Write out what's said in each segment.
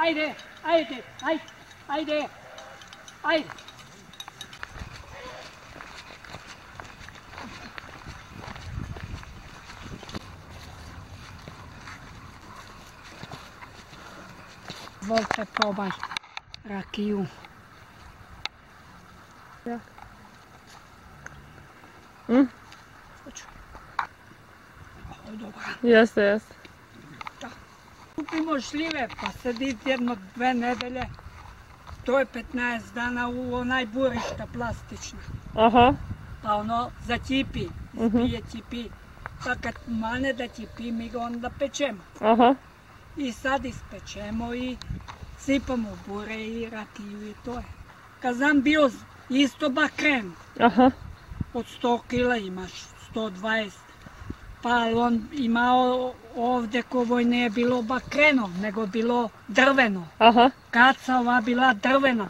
Ajde, ajde, ajde, ajde, ajde. Volite probaj rakiju. Mm? Hoću. Ovo je dobra. Jeste, jeste. Kupimo šljive, pa saditi jedno, dve nedelje. To je 15 dana u onaj burišta plastična. Aha. Pa ono za čipi, izbije čipi. Pa kad mane da čipi, mi ga onda pečemo. Aha. I sad ispečemo i sipamo bure i rakiju i to je. Kazan bio isto bakren, Aha. od 100 kila imaš, 120. Pa on imao ovdje kovoj nije bilo bakreno, nego bilo drveno. Aha. Kaca ova bila drvena.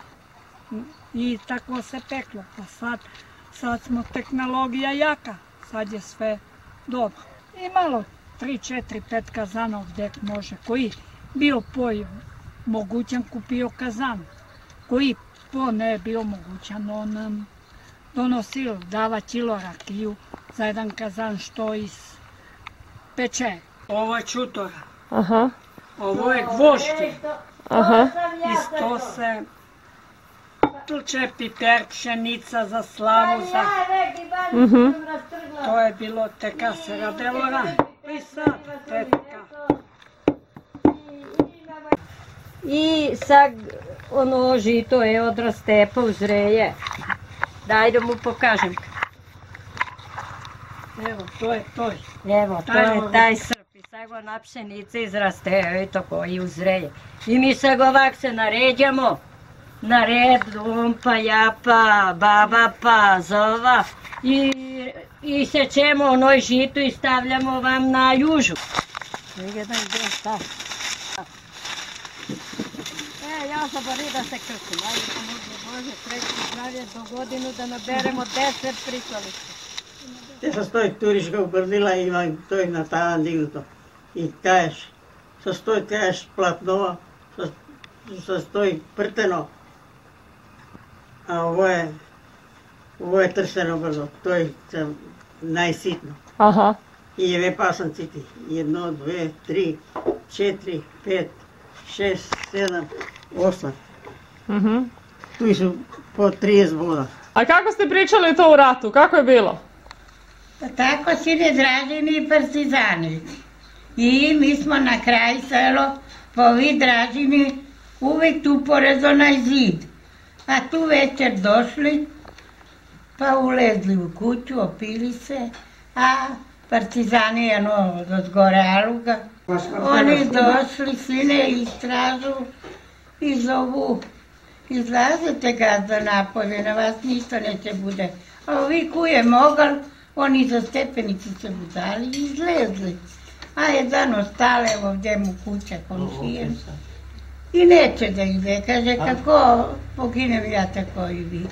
I tako se peklo. Pa sad, sad smo tehnologija jaka. Sad je sve dobro. I malo 3, 4, 5 kazanov gdje može. Koji bio poj mogućan kupio kazan. Koji po ne bio mogućan on nam donosil, dava kilo rakiju za jedan kazan što iz peče. Ovo je čutora, Aha. ovo je gvožđe. Aha. Isto se tuče piper, pšenica za slavu, za... Mhm. To je bilo teka se radelo rano. I sad, tetka. I sad ono žito je odraste, pa uzreje. Daj da mu pokažem. Evo, to je to. Evo, to Taj je taj srp. I sad go na pšenice izraste, evo i to koji uzreje. I mi sad go ovak se naređamo. Na red, on pa ja pa, baba pa, zova. I, i sečemo onoj žitu i stavljamo vam na južu. Jedan ide šta. E, ja zabori da se krsim. Ajde, pomozi Bože, srećno zdravlje do godinu da naberemo 10 prikolica. Стои туришка убрдила и има тој на таа дигнуто. И кажеш, со стој кажеш платно, со, со стој пртено. А ово е, ово е трсено брзо, тој се најситно. Aha. И еве пасанците. Едно, две, три, четири, пет, шест, седам, осам. Mhm. Туи су по 30 бода. A kako ste pričali to u ratu? Kako je bilo? Tako svi dražini i partizani. I mi smo na kraj selo, po ovi dražini, uvek tu pored onaj zid. A tu večer došli, pa ulezli u kuću, opili se, a partizani, ano, od gore Aluga, oni došli, sine istražu i zovu, izlazite gazda napolje, na vas ništa neće bude. A ovi ku je mogal, oni za stepenicu se budali i izlezli. A jedan ostale ovdje mu kuća komšijen. I neće da ide, kaže kako poginem ja tako i vi.